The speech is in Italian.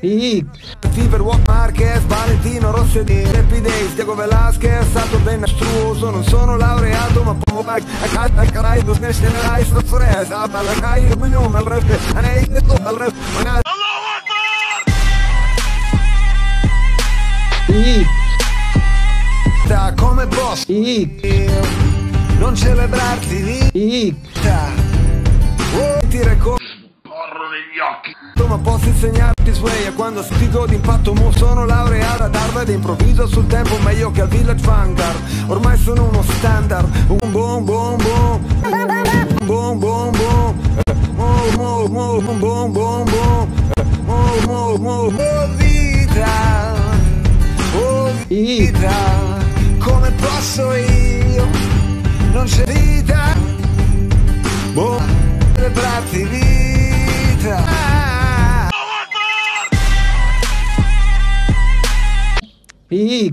Ic. Fever, Walk Marquez, Valentino Rossi di Happy Days, Diego Velasquez, Saturday Nastruoso, non sono laureato ma poco mai, a casa carai, ne scenerai, sto fresa, balla cai, il mio nome, al rap, anei, al rap, manai. Ic. Da come posso Ic. non celebrarti Ic. vita? Oh, ti racconto Porro negli occhi. ma posso insegnarti sway e quando stigo d'impatto mo sono laureato ad Harvard improvviso sul tempo meglio che al Village Vanguard. Ormai sono uno standard. Un boom boom boom boom boom boom mo boom boom boom boom mo mo mo. Oh vita. Oh vita. Come posso io? Non c'è vita E